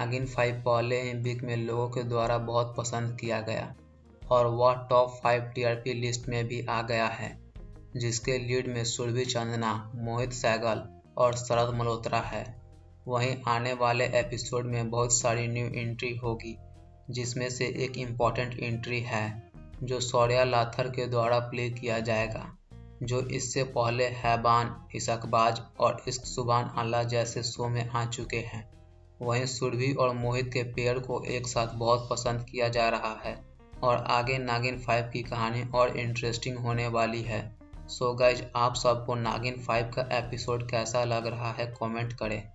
नागिन फाइव पहले ही वीक में लोगों के द्वारा बहुत पसंद किया गया और वह टॉप फाइव टीआरपी लिस्ट में भी आ गया है, जिसके लीड में सुरभि चंदना, मोहित सैगल और शरद मल्होत्रा है। वहीं आने वाले एपिसोड में बहुत सारी न्यू एंट्री होगी, जिसमें से एक इंपॉर्टेंट एंट्री है, जो सौर्या लाथर के द्वारा प्ले किया जाएगा, जो इससे पहले हैबान इसकबाज और इश्क सुबान अल्लाह जैसे शो में आ चुके हैं। वहीं सुरभि और मोहित के पेयर को एक साथ बहुत पसंद किया जा रहा है और आगे नागिन फाइव की कहानी और इंटरेस्टिंग होने वाली है। सो so गाइज़ आप सबको नागिन फाइव का एपिसोड कैसा लग रहा है कमेंट करें।